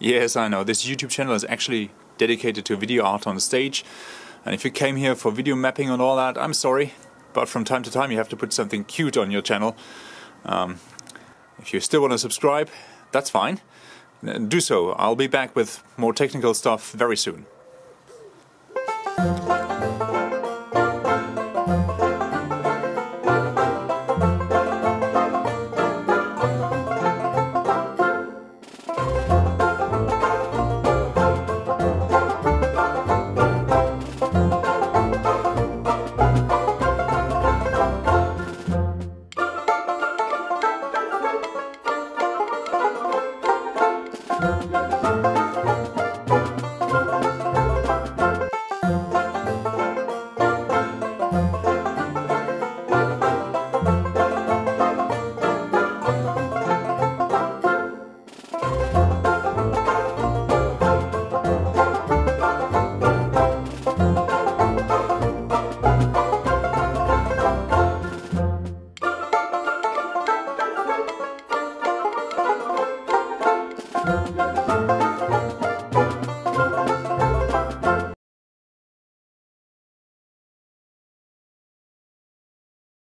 Yes, I know. This YouTube channel is actually dedicated to video art on the stage. And if you came here for video mapping and all that, I'm sorry. But from time to time you have to put something cute on your channel. Um, if you still want to subscribe, that's fine. Do so. I'll be back with more technical stuff very soon. Música